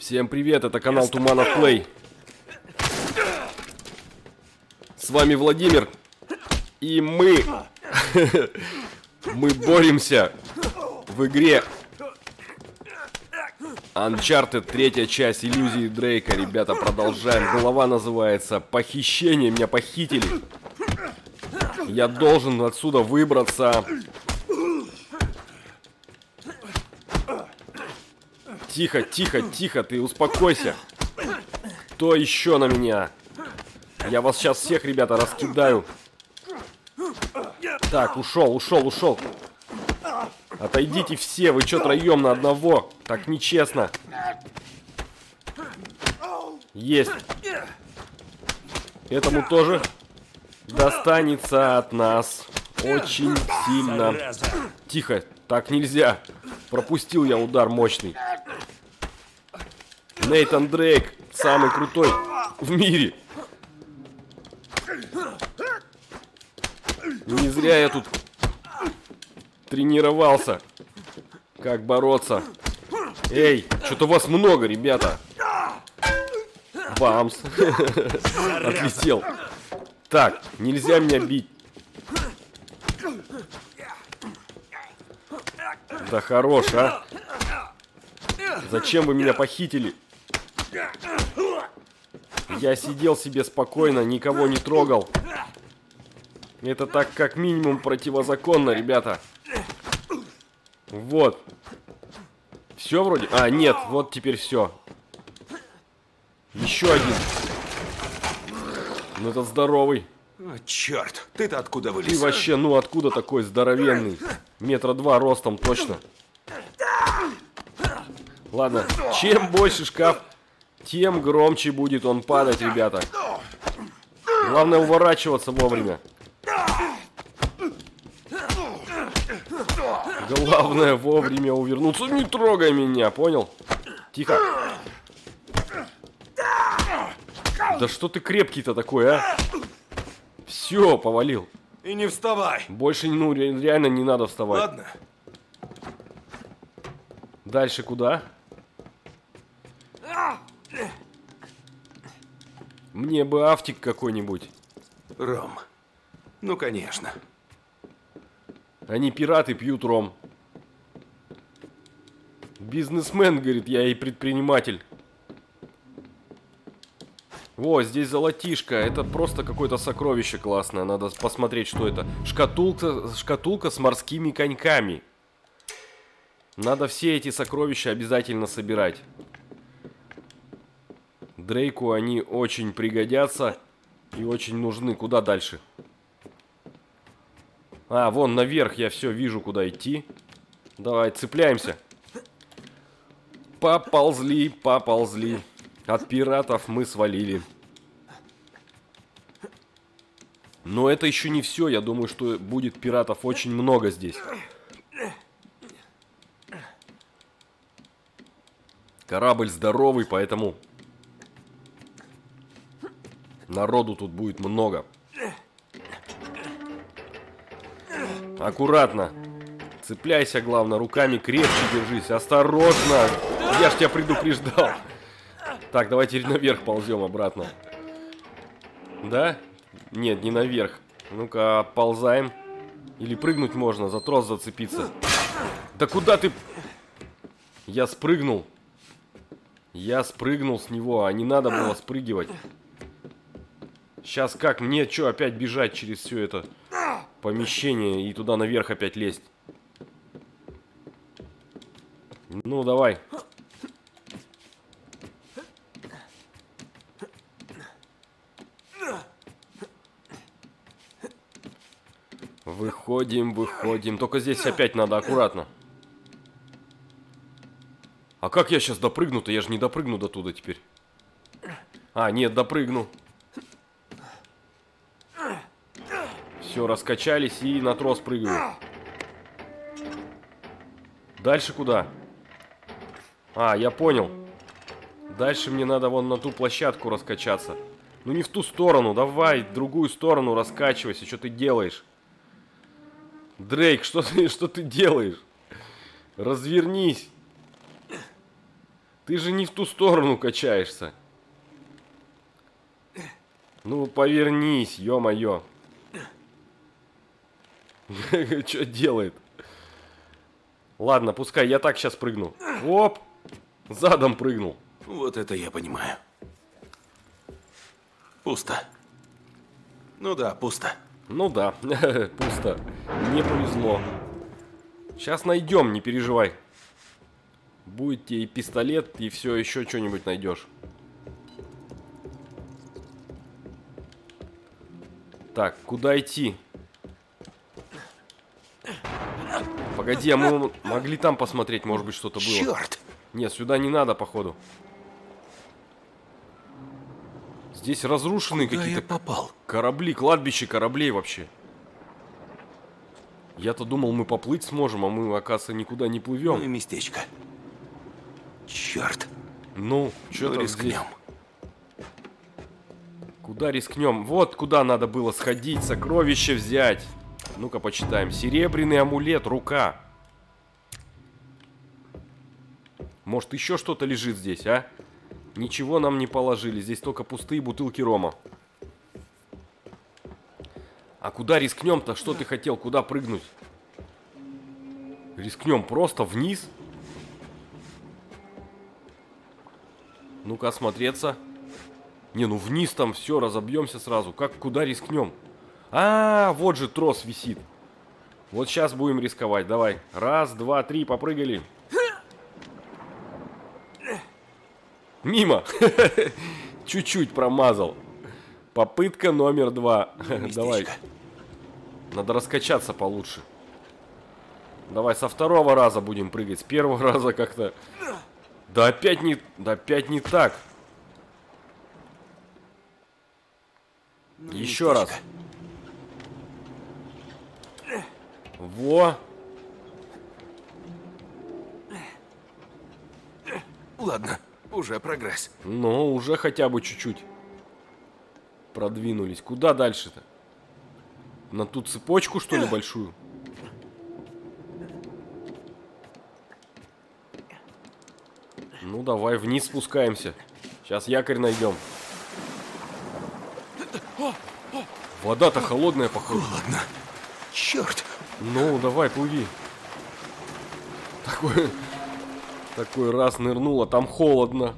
Всем привет, это канал Туманов Плей. С вами Владимир. И мы... Мы боремся в игре Uncharted, третья часть иллюзии Дрейка. Ребята, продолжаем. Голова называется Похищение. Меня похитили. Я должен отсюда выбраться. Тихо, тихо, тихо, ты успокойся. Кто еще на меня? Я вас сейчас всех, ребята, раскидаю. Так, ушел, ушел, ушел. Отойдите все, вы что троем на одного? Так нечестно. Есть. Этому тоже достанется от нас очень сильно. Тихо, так нельзя. Пропустил я удар мощный. Нейтан Дрейк, самый крутой в мире. Не зря я тут тренировался. Как бороться. Эй, что-то вас много, ребята. Бамс. Отлетел. Так, нельзя меня бить. Да хорош, а. Зачем вы меня похитили? Я сидел себе спокойно, никого не трогал. Это так как минимум противозаконно, ребята. Вот. Все вроде? А, нет, вот теперь все. Еще один. Ну это здоровый. О, черт, ты-то откуда вылез? Ты вообще, ну откуда такой здоровенный? Метра два ростом точно. Ладно, чем больше шкаф, тем громче будет он падать, ребята. Главное уворачиваться вовремя. Главное вовремя увернуться. Не трогай меня, понял? Тихо. Да что ты крепкий-то такой, а? Все, повалил. И не вставай. Больше, ну, реально не надо вставать. Ладно. Дальше куда? Мне бы автик какой-нибудь. Ром. Ну, конечно. Они пираты пьют ром. Бизнесмен, говорит, я и предприниматель. Во, здесь золотишко. Это просто какое-то сокровище классное. Надо посмотреть, что это. Шкатулка, шкатулка с морскими коньками. Надо все эти сокровища обязательно собирать. Дрейку они очень пригодятся и очень нужны. Куда дальше? А, вон наверх я все вижу, куда идти. Давай, цепляемся. Поползли, поползли. От пиратов мы свалили. Но это еще не все. Я думаю, что будет пиратов очень много здесь. Корабль здоровый, поэтому народу тут будет много. Аккуратно. Цепляйся, главное, руками крепче держись. Осторожно. Я ж тебя предупреждал. Так, давайте наверх ползем обратно. Да? Нет, не наверх. Ну-ка, ползаем. Или прыгнуть можно, за трос зацепиться. Да куда ты... Я спрыгнул. Я спрыгнул с него, а не надо было спрыгивать. Сейчас как? Мне что, опять бежать через все это помещение и туда наверх опять лезть? Ну, давай. Выходим, выходим. Только здесь опять надо аккуратно. А как я сейчас допрыгну-то? Я же не допрыгну до туда теперь. А, нет, допрыгну. Все, раскачались и на трос прыгаю. Дальше куда? А, я понял. Дальше мне надо вон на ту площадку раскачаться. Ну не в ту сторону, давай, в другую сторону раскачивайся, что ты делаешь? Дрейк, что ты, что ты делаешь? Развернись. Ты же не в ту сторону качаешься. Ну, повернись, ё-моё. Что делает? Ладно, пускай я так сейчас прыгну. Оп! Задом прыгнул. Вот это я понимаю. Пусто. Ну да, пусто. Ну да, пусто. Не повезло. Сейчас найдем, не переживай. Будет тебе и пистолет, и все еще что-нибудь найдешь. Так, куда идти? Погоди, а мы могли там посмотреть, может быть, что-то было. Черт! Нет, сюда не надо, походу. Здесь я какие-то попал? корабли, кладбище кораблей вообще. Я-то думал, мы поплыть сможем, а мы, оказывается, никуда не Ну и плывем. местечко. Черт. Ну, что Ну, рискнем. здесь? Куда рискнем? Вот куда надо было сходить, сокровище взять. Ну-ка, почитаем. Серебряный амулет, рука. Может, еще что-то лежит здесь, а? Ничего нам не положили. Здесь только пустые бутылки рома. А куда рискнем-то? Что ты хотел? Куда прыгнуть? Рискнем просто вниз? Ну-ка, осмотреться. Не, ну вниз там все, разобьемся сразу. Как, куда рискнем? А, вот же трос висит. Вот сейчас будем рисковать. Давай. Раз, два, три, попрыгали. Мимо. Чуть-чуть промазал. Попытка номер два. Давай. Надо раскачаться получше. Давай со второго раза будем прыгать. С первого раза как-то... Да опять не... Да опять не так. Ну, Еще раз. Во. Ладно, уже прогресс. Ну, уже хотя бы чуть-чуть. Продвинулись. Куда дальше-то? На ту цепочку, что ли, большую? Ну, давай, вниз спускаемся. Сейчас якорь найдем. Вода-то холодная, походу. Ладно. Черт. Ну, давай, плыви. Такой, такой раз нырнула, там холодно.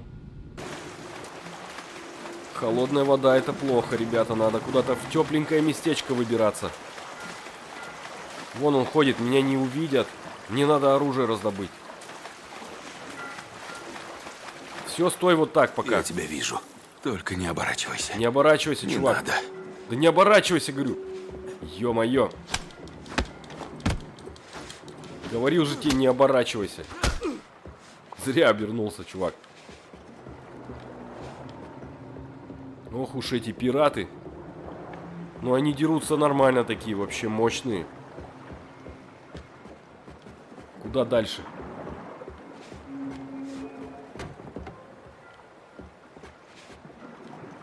Холодная вода это плохо, ребята, надо куда-то в тепленькое местечко выбираться. Вон он ходит, меня не увидят. Мне надо оружие раздобыть. Все, стой вот так пока. Я тебя вижу. Только не оборачивайся. Не оборачивайся, Не чувак. надо. Да не оборачивайся, говорю. Ё-моё. Говорил же тебе, не оборачивайся. Зря обернулся, чувак. Ох уж эти пираты. Ну, они дерутся нормально такие, вообще мощные. Куда дальше?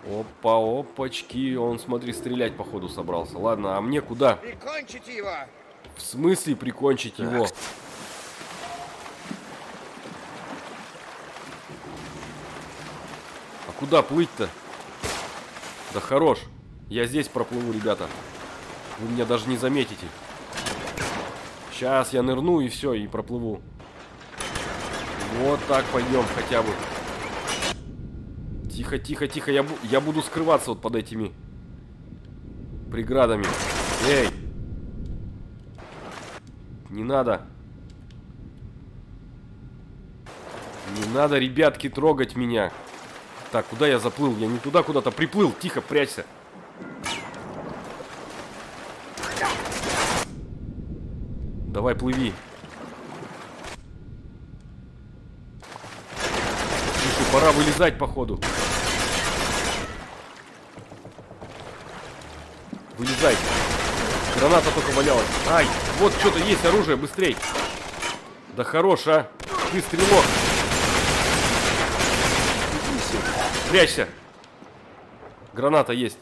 Опа, опачки. Он, смотри, стрелять, походу, собрался. Ладно, а мне куда? Прикончите его! В смысле прикончить его? Куда плыть-то? Да хорош. Я здесь проплыву, ребята. Вы меня даже не заметите. Сейчас я нырну и все, и проплыву. Вот так пойдем хотя бы. Тихо, тихо, тихо. Я, бу- я буду скрываться вот под этими преградами. Эй! Не надо. Не надо, ребятки, трогать меня. Так, куда я заплыл? Я не туда куда-то приплыл. Тихо, прячься. Давай, плыви. Слушай, пора вылезать, походу. Вылезай. Граната только валялась. Ай, вот что-то есть оружие, быстрей. Да хорош, а. Ты стрелок. Прячься. Граната есть.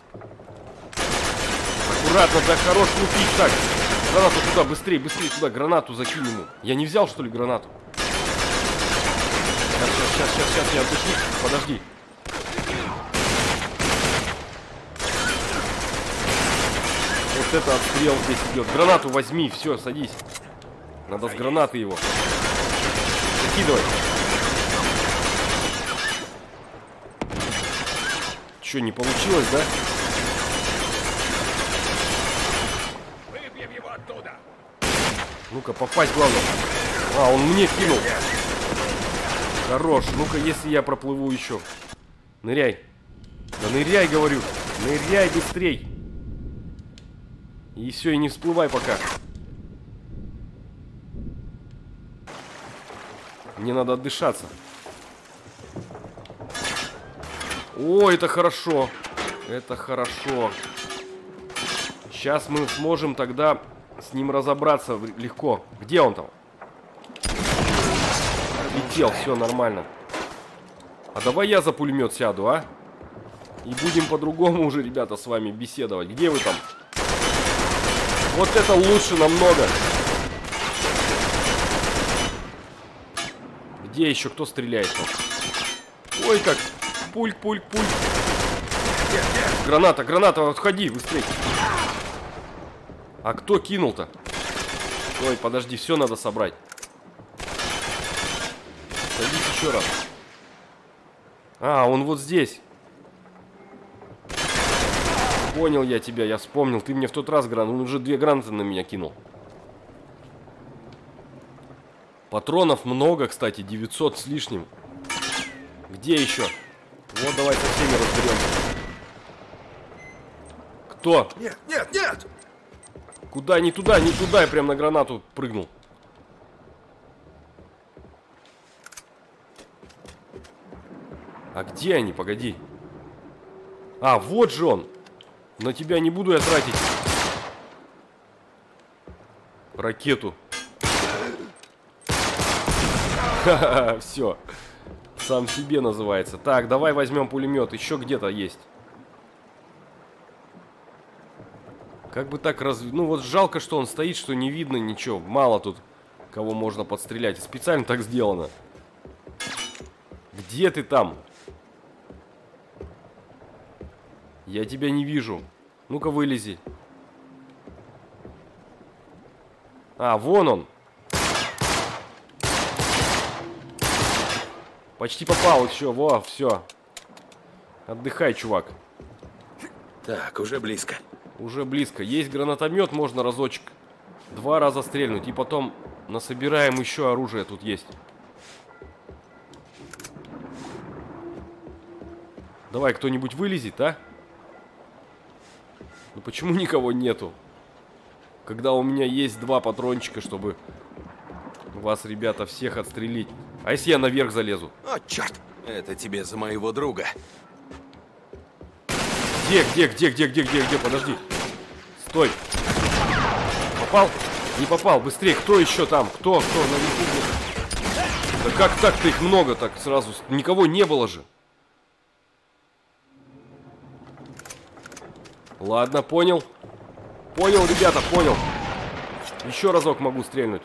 Аккуратно, да хорош лупить так. Гранату туда, быстрее, быстрее туда, гранату закинь ему. Я не взял, что ли, гранату? сейчас, сейчас, сейчас, я отдышу. Подожди. Вот это отстрел здесь идет. Гранату возьми, все, садись. Надо с гранаты его. Закидывай. Че, не получилось, да? Выбьем его оттуда! Ну-ка, попасть главное. А, он мне кинул. Хорош. Ну-ка, если я проплыву еще. Ныряй. Да ныряй, говорю. Ныряй быстрей. И все, и не всплывай пока. Мне надо отдышаться. О, это хорошо. Это хорошо. Сейчас мы сможем тогда с ним разобраться легко. Где он там? Летел, все нормально. А давай я за пулемет сяду, а? И будем по-другому уже, ребята, с вами беседовать. Где вы там? Вот это лучше намного. Где еще кто стреляет? Ой, как. Пульк, пульк, пульк. Граната, граната, отходи, быстрей. А кто кинул-то? Ой, подожди, все надо собрать. Садись еще раз. А, он вот здесь. Понял я тебя, я вспомнил. Ты мне в тот раз гранат. Он уже две гранаты на меня кинул. Патронов много, кстати, 900 с лишним. Где еще? Вот давай со всеми разберемся. Кто? Нет, нет, нет! Куда? Не туда, не туда. Я прям на гранату прыгнул. А где они? Погоди. А, вот же он. На тебя не буду я тратить. Ракету. Ха-ха, все. Сам себе называется. Так, давай возьмем пулемет. Еще где-то есть. Как бы так раз... Ну вот жалко, что он стоит, что не видно ничего. Мало тут кого можно подстрелять. Специально так сделано. Где ты там? Я тебя не вижу. Ну-ка вылези. А, вон он. Почти попал еще. Во, все. Отдыхай, чувак. Так, уже близко. Уже близко. Есть гранатомет, можно разочек. Два раза стрельнуть. И потом насобираем еще оружие тут есть. Давай, кто-нибудь вылезет, а? Ну почему никого нету? Когда у меня есть два патрончика, чтобы вас, ребята, всех отстрелить. А если я наверх залезу? О, черт! Это тебе за моего друга. Где, где, где, где, где, где, где? Подожди. Стой. Попал? Не попал. Быстрее. Кто еще там? Кто? Кто? Наверху? Да как так-то их много так сразу? Никого не было же. Ладно, понял. Понял, ребята, понял. Еще разок могу стрельнуть.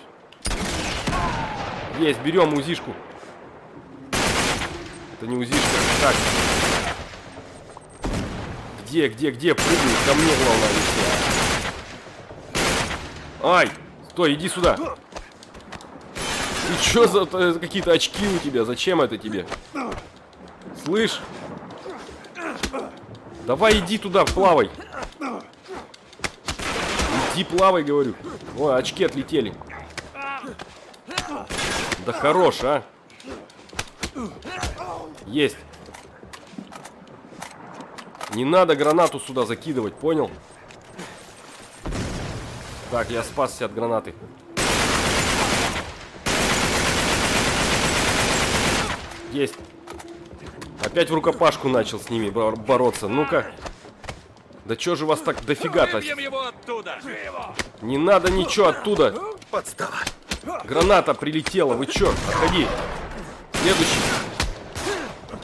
Есть, берем узишку. Это не узишка. Так. Где, где, где? Прыгай, ко мне главное. Ай! Стой, иди сюда. Ты чё за э, какие-то очки у тебя? Зачем это тебе? Слышь? Давай иди туда, плавай. Иди плавай, говорю. Ой, очки отлетели. Да хорош, а. Есть. Не надо гранату сюда закидывать, понял? Так, я спасся от гранаты. Есть. Опять в рукопашку начал с ними бор- бороться. Ну-ка. Да чё же вас так дофига-то? Выбьем его оттуда! Не надо ничего оттуда. Подстава. Граната прилетела, вы чё? Отходи. Следующий.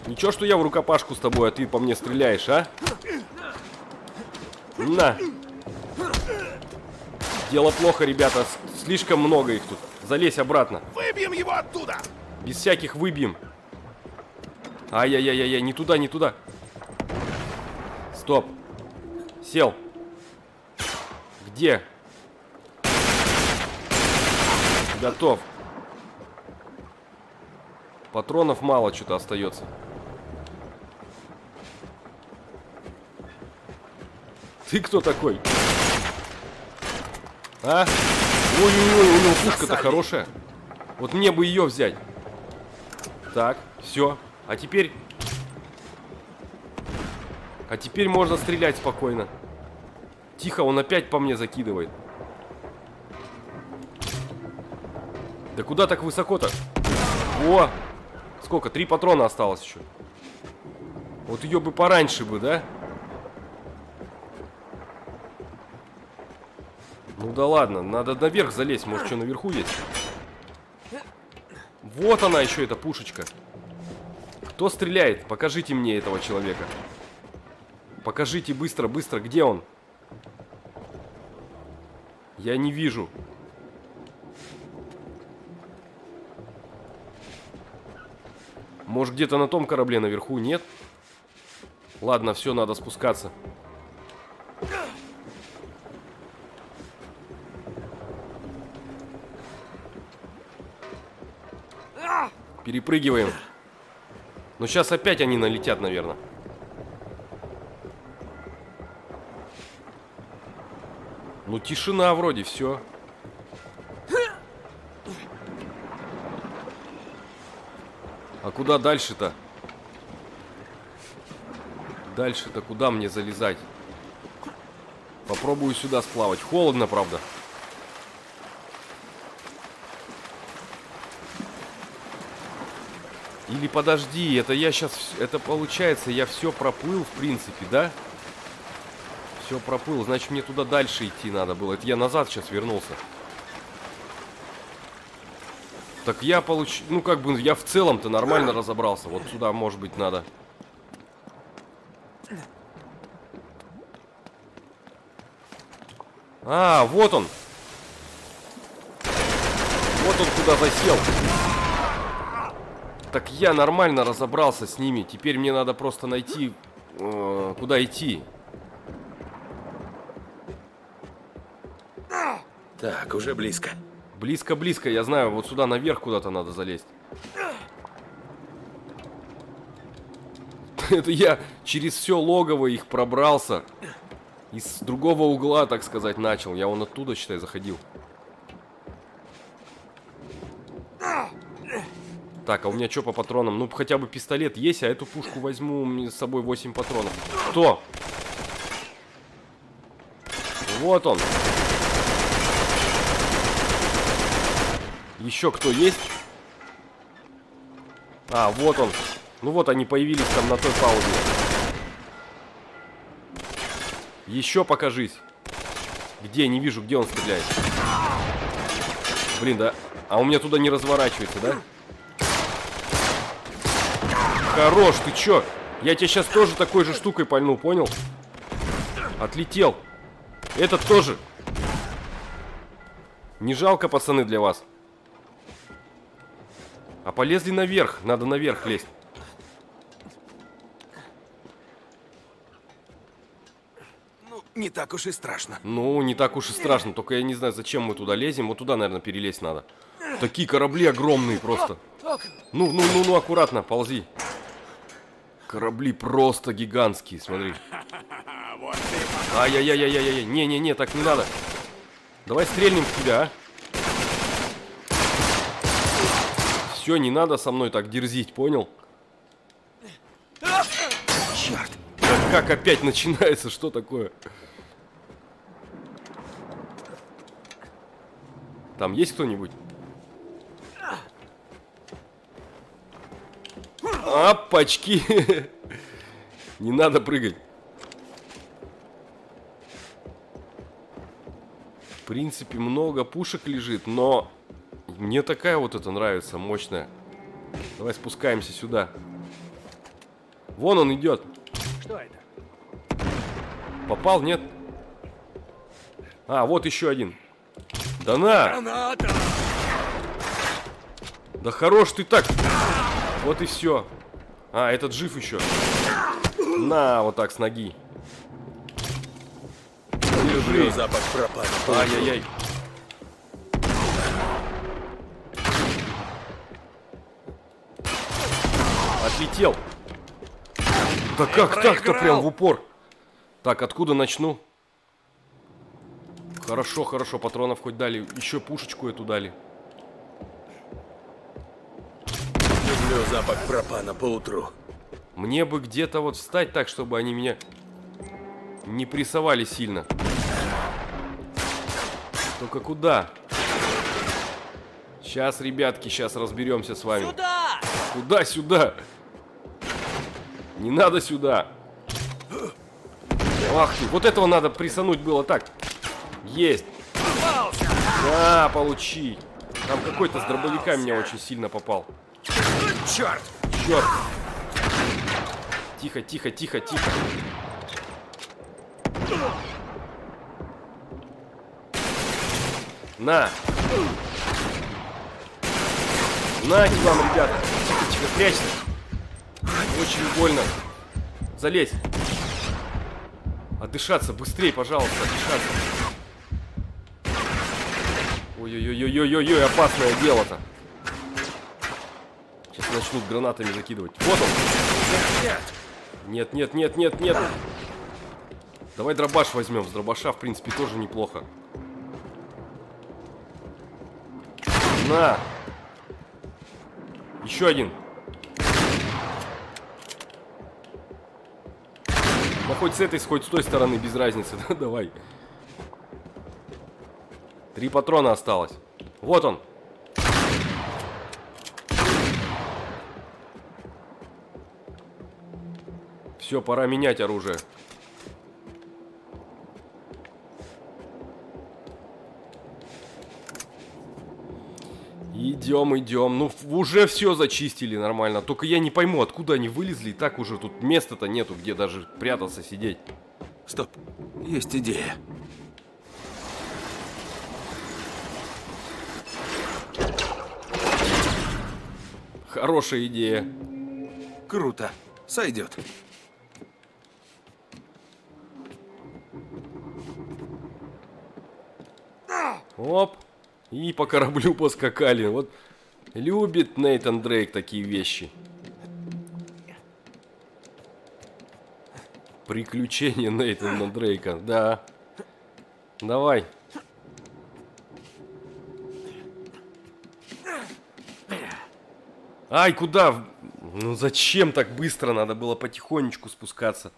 Ничего, что я в рукопашку с тобой, а ты по мне стреляешь, а? На. Дело плохо, ребята. Слишком много их тут. Залезь обратно. Выбьем его оттуда! Без всяких выбьем. Ай-яй-яй-яй, не туда, не туда. Стоп. Сел. Где? Готов. Патронов мало что-то остается. Ты кто такой? А? Ой-ой-ой, у него пушка-то хорошая. Вот мне бы ее взять. Так, все. А теперь... А теперь можно стрелять спокойно. Тихо, он опять по мне закидывает. Да куда так высоко-то? О! Сколько? Три патрона осталось еще. Вот ее бы пораньше бы, да? Ну да ладно, надо наверх залезть, может что наверху есть. Вот она еще, эта пушечка. Кто стреляет? Покажите мне этого человека. Покажите быстро, быстро, где он? Я не вижу. Может где-то на том корабле наверху, нет? Ладно, все, надо спускаться. Перепрыгиваем. Но сейчас опять они налетят, наверное. Ну, тишина вроде, все. А куда дальше-то? Дальше-то куда мне залезать? Попробую сюда сплавать. Холодно, правда. Или подожди, это я сейчас... Это получается, я все проплыл, в принципе, да? Все проплыл, значит мне туда дальше идти надо было. Это я назад сейчас вернулся. Так я получ... Ну, как бы, я в целом-то нормально разобрался. Вот сюда, может быть, надо. А, вот он. Вот он куда засел. Так я нормально разобрался с ними. Теперь мне надо просто найти, э, куда идти. Так, уже близко. Близко-близко, я знаю, вот сюда наверх куда-то надо залезть. Это я через все логово их пробрался. Из другого угла, так сказать, начал. Я вон оттуда, считай, заходил. Так, а у меня что по патронам? Ну, хотя бы пистолет есть, а эту пушку возьму, с собой 8 патронов. Кто? Вот он. Еще кто есть? А, вот он. Ну вот они появились там на той паузе. Еще покажись. Где? Не вижу, где он стреляет. Блин, да. А у меня туда не разворачивается, да? Хорош, ты чё? Я тебя сейчас тоже такой же штукой пальну, понял? Отлетел. Этот тоже. Не жалко, пацаны, для вас. А полезли наверх. Надо наверх лезть. Ну, не так уж и страшно. Ну, не так уж и страшно. Только я не знаю, зачем мы туда лезем. Вот туда, наверное, перелезть надо. Такие корабли огромные просто. Ну, ну, ну, ну, аккуратно, ползи. Корабли просто гигантские, смотри. Ай-яй-яй-яй-яй-яй. Не-не-не, так не надо. Давай стрельнем в тебя, а. Все, не надо со мной так дерзить, понял? Черт. Как, как опять начинается, что такое? Там есть кто-нибудь? Апачки! Не надо прыгать. В принципе, много пушек лежит, но мне такая вот это нравится, мощная. Давай спускаемся сюда. Вон он идет. Что это? Попал, нет? А, вот еще один. Да на! Граната! Да хорош ты так! Вот и все. А, этот жив еще. На, вот так с ноги. Люблю запах пропана. Ай-яй-яй. Отлетел. Да как так-то прям в упор? Так, откуда начну? Хорошо, хорошо, патронов хоть дали. Еще пушечку эту дали. Люблю запах пропана по утру. Мне бы где-то вот встать так, чтобы они меня не прессовали сильно. Только куда? Сейчас, ребятки, сейчас разберемся с вами. Сюда! Куда сюда? Не надо сюда. Ах ты, вот этого надо прессануть было так. Есть. Да, получи. Там какой-то с дробовика меня очень сильно попал. Черт! Черт! Тихо, тихо, тихо, тихо. На! Нате вам, ребята! Тихо, тихо, прячься! Очень больно. Залезь. Отдышаться, быстрее, пожалуйста, отдышаться. Ой-ой-ой-ой-ой-ой, опасное дело-то. Сейчас начнут гранатами закидывать. Вот он. Нет! Нет, нет, нет, нет. Давай дробаш возьмем. С дробаша, в принципе, тоже неплохо. На. Еще один. Хоть с этой, хоть с той стороны, без разницы. Да, давай. Три патрона осталось. Вот он. Все, пора менять оружие. Идем, идем. Ну, уже все зачистили нормально. Только я не пойму, откуда они вылезли. И так уже тут места-то нету, где даже прятаться, сидеть. Стоп. Есть идея. Хорошая идея. Круто. Сойдет. Оп. И по кораблю поскакали. Вот любит Нейтан Дрейк такие вещи. Приключения Нейтана Дрейка, да. Давай. Ай, куда? Ну зачем так быстро? Надо было потихонечку спускаться.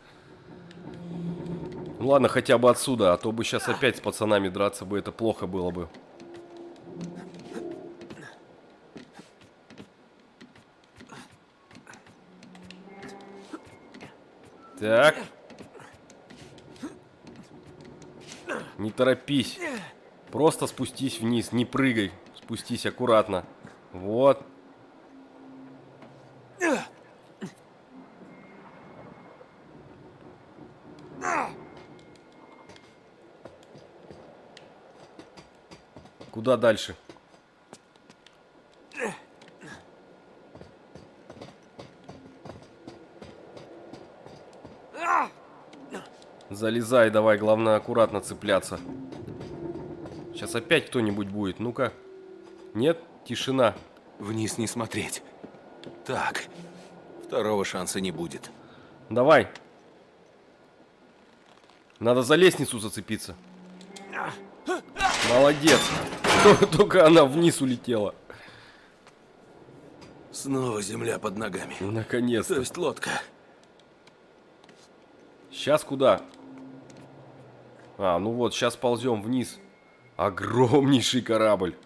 Ну ладно, хотя бы отсюда, а то бы сейчас опять с пацанами драться бы, это плохо было бы. Так. Не торопись. Просто спустись вниз, не прыгай. Спустись аккуратно. Вот. Куда дальше? Залезай, давай, главное аккуратно цепляться. Сейчас опять кто-нибудь будет, ну-ка. Нет, тишина. Вниз не смотреть. Так. Второго шанса не будет. Давай. Надо за лестницу зацепиться. Молодец. Только она вниз улетела. Снова земля под ногами. То Наконец-то. есть лодка. Сейчас куда? А, ну вот, сейчас ползем вниз. Огромнейший корабль.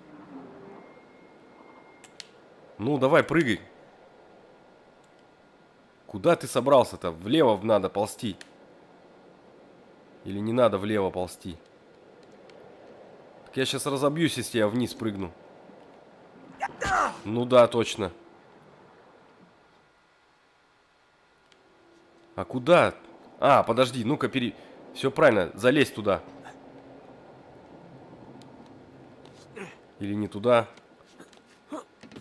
Ну, давай, прыгай. Куда ты собрался-то? Влево надо ползти. Или не надо влево ползти? Так я сейчас разобьюсь, если я вниз прыгну. Ну да, точно. А куда? А, подожди, ну-ка пере... Все правильно, залезь туда. Или не туда.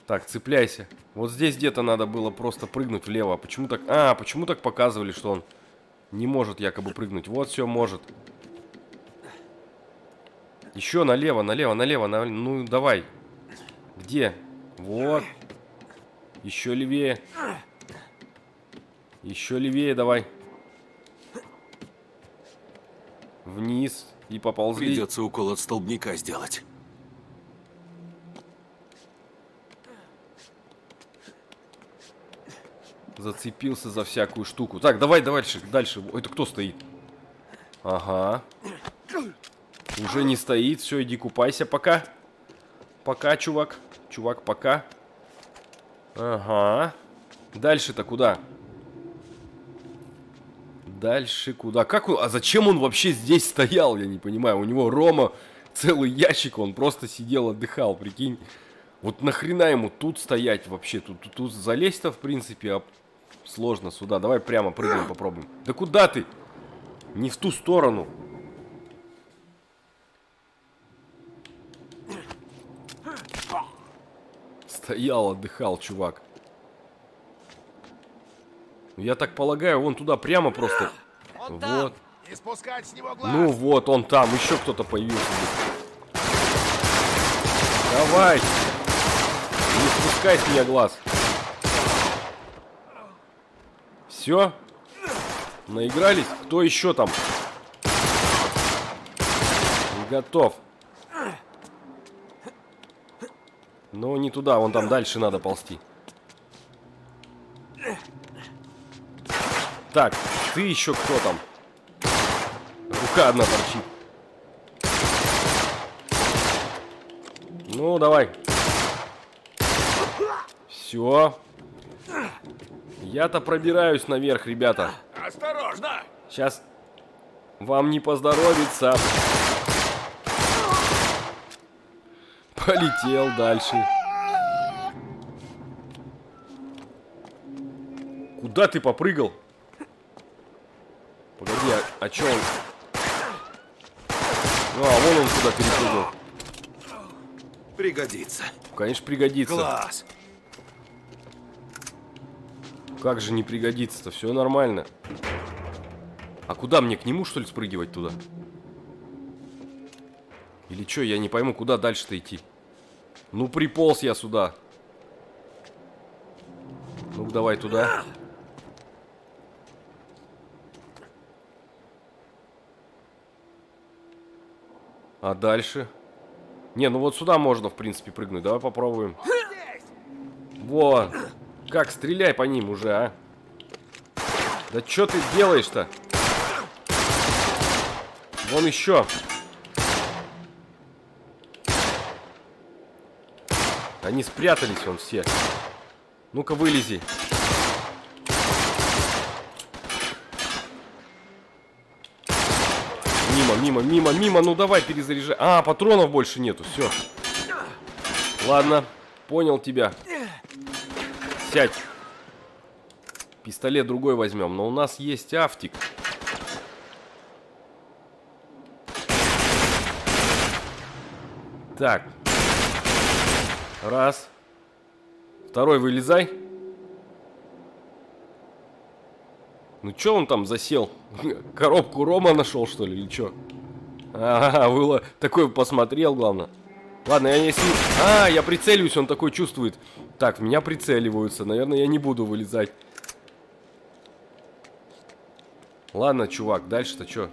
Так, цепляйся. Вот здесь где-то надо было просто прыгнуть влево. Почему так... А, почему так показывали, что он не может якобы прыгнуть? Вот, все, может. Еще налево, налево, налево, налево. Ну, давай. Где? Вот. Еще левее. Еще левее давай. Вниз. И поползли. Придется укол от столбняка сделать. Зацепился за всякую штуку. Так, давай дальше, дальше. Это кто стоит? Ага. Уже не стоит. Все, иди купайся пока. Пока, чувак. Чувак, пока. Ага. Дальше-то куда? Дальше куда? Как он... А зачем он вообще здесь стоял? Я не понимаю. У него Рома целый ящик. Он просто сидел, отдыхал, прикинь. Вот нахрена ему тут стоять вообще? Тут, тут, тут залезть-то, в принципе, а сложно сюда. Давай прямо прыгаем, попробуем. Да куда ты? Не в ту сторону. Стоял, отдыхал, чувак. Я так полагаю, вон туда прямо просто. Он вот. Ну вот, он там. Еще кто-то появился. здесь. Давай. Не спускай с меня глаз. Все? Наигрались? Кто еще там? Готов. Но не туда, вон там дальше надо ползти. Так, ты еще кто там? Рука одна торчит. Ну, давай. Все. Я-то пробираюсь наверх, ребята. Осторожно! Сейчас вам не поздоровится. Полетел дальше. Куда ты попрыгал? А, чё он? А, вон он куда перепрыгнул. Пригодится. Конечно, пригодится. Глаз. Как же не пригодится-то? Все нормально. А куда мне к нему, что ли, спрыгивать туда? Или что, я не пойму, куда дальше-то идти? Ну, приполз я сюда. ну давай туда. А дальше? Не, ну вот сюда можно, в принципе, прыгнуть. Давай попробуем. Вот. Как, стреляй по ним уже, а? Да что ты делаешь-то? Вон еще. Они спрятались вон все. Ну-ка, вылези. Мимо, мимо, мимо, мимо. Ну давай, перезаряжай. А, патронов больше нету. Все. Ладно, понял тебя. Сядь. Пистолет другой возьмем. Но у нас есть автик. Так. Раз. Второй вылезай. Ну что он там засел? Коробку Рома нашел, что ли, или что? Ага, было такой посмотрел, главное. Ладно, я если... А, я прицеливаюсь, он такой чувствует. Так, меня прицеливаются. Наверное, я не буду вылезать. Ладно, чувак, дальше-то что?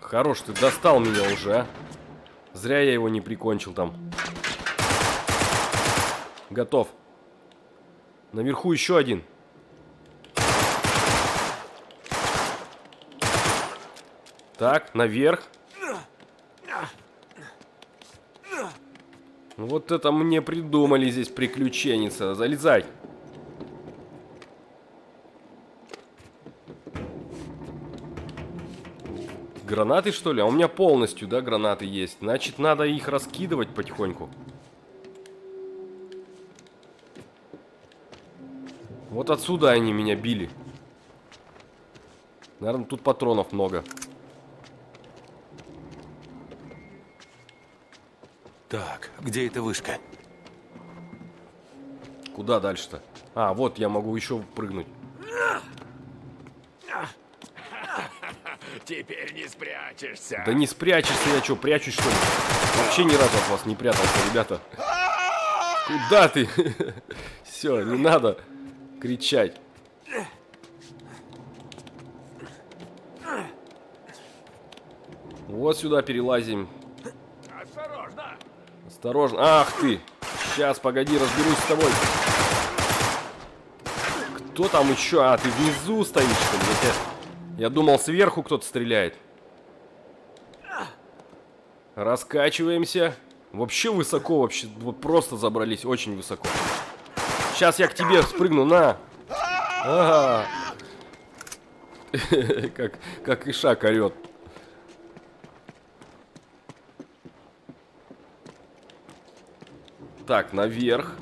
Хорош, ты достал меня уже, а. Зря я его не прикончил там. Готов. Наверху еще один. Так, наверх. Ну, Вот это мне придумали здесь приключенница. Залезай. Гранаты, что ли? А у меня полностью, да, гранаты есть. Значит, надо их раскидывать потихоньку. Вот отсюда они меня били. Наверное, тут патронов много. Так, где эта вышка? Куда дальше-то? А, вот я могу еще прыгнуть. Теперь не спрячешься. Да не спрячешься, я что, прячусь что ли? Вообще ни разу от вас не прятался, ребята. Куда ты? Все, не надо кричать. Вот сюда перелазим. Осторожно! Осторожно. Ах ты! Сейчас, погоди, разберусь с тобой. Кто там еще? А, ты внизу стоишь, что ли? Я, тебя- я думал, сверху кто-то стреляет. Раскачиваемся. Вообще высоко, вообще. Вот просто забрались, очень высоко. Сейчас я к тебе спрыгну, на. Ага. Как, как ишак орет. Так, наверх.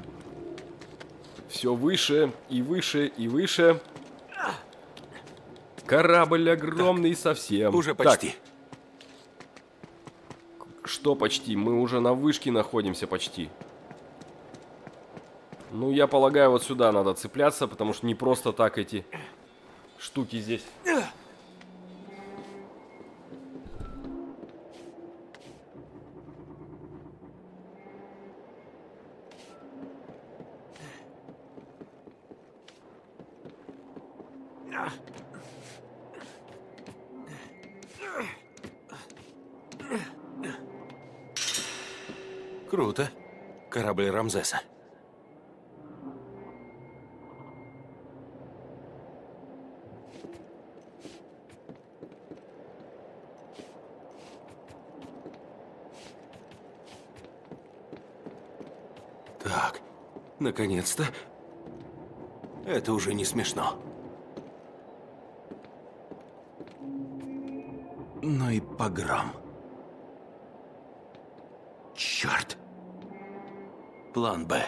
Все выше и выше и выше. Корабль огромный совсем. Уже Так, почти. что почти? Мы уже на вышке находимся почти. Ну, я полагаю, вот сюда надо цепляться, потому что не просто так эти штуки здесь. Рамзеса. Так, наконец-то. Это уже не смешно. Ну и погром. План Б.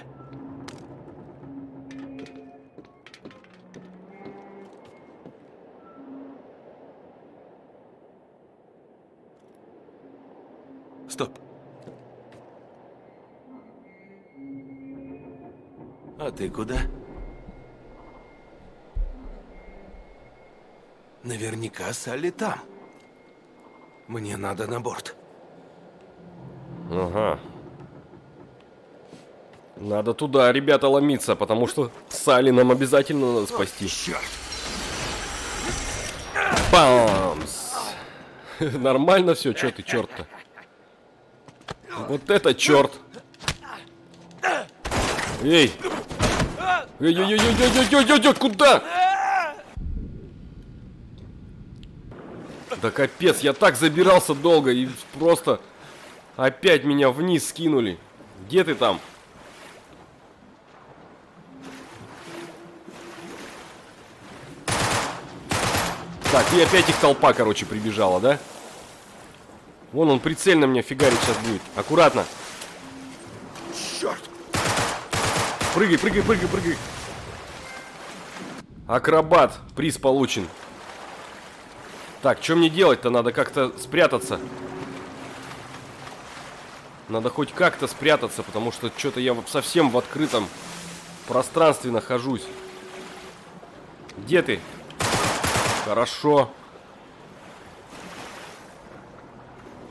Стоп. А ты куда? Наверняка Салли там. Мне надо на борт. Ага. Надо туда, ребята, ломиться, потому что Салли нам обязательно надо спасти. Бамс! Нормально все, что ты, черт-то? Вот это черт! Эй! Эй-эй-эй-эй-эй-эй-эй-эй, куда? Да капец, я так забирался долго и просто опять меня вниз скинули. Где ты там? Так, и опять их толпа, короче, прибежала, да? Вон он прицельно меня фигарить сейчас будет. Аккуратно. Черт! Прыгай, прыгай, прыгай, прыгай. Акробат. Приз получен. Так, что мне делать-то? Надо как-то спрятаться. Надо хоть как-то спрятаться, потому что что-то я совсем в открытом пространстве нахожусь. Где ты? Хорошо.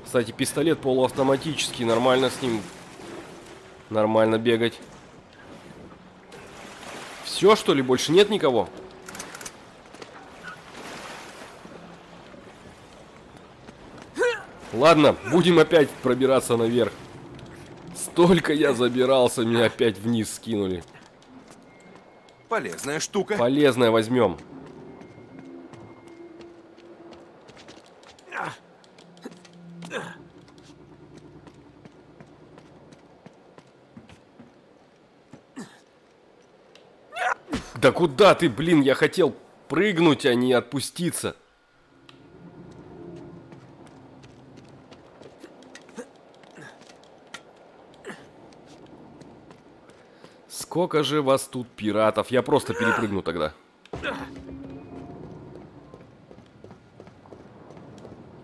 Кстати, пистолет полуавтоматический. Нормально с ним. Нормально бегать. Все, что ли? Больше нет никого? Ладно, будем опять пробираться наверх. Столько я забирался, меня опять вниз скинули. Полезная штука. Полезное возьмем. Да куда ты, блин, я хотел прыгнуть, а не отпуститься. Сколько же вас тут пиратов? Я просто перепрыгну тогда.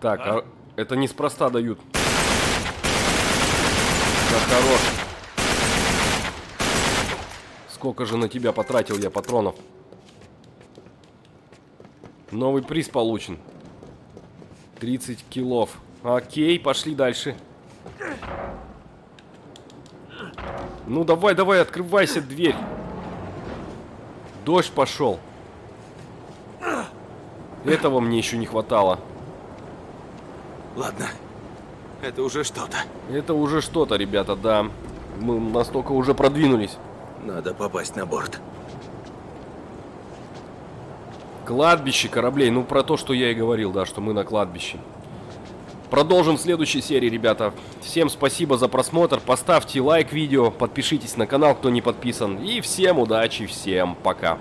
Так, а это неспроста дают. Да хорош. Сколько же на тебя потратил я патронов? Новый приз получен. 30 килов. Окей, пошли дальше. Ну давай, давай, открывайся дверь. Дождь пошел. Этого мне еще не хватало. Ладно, это уже что-то. Это уже что-то, ребята, да. Мы настолько уже продвинулись. Надо попасть на борт. Кладбище кораблей. Ну, про то, что я и говорил, да, что мы на кладбище. Продолжим в следующей серии, ребята. Всем спасибо за просмотр. Поставьте лайк видео, подпишитесь на канал, кто не подписан. И всем удачи, всем пока.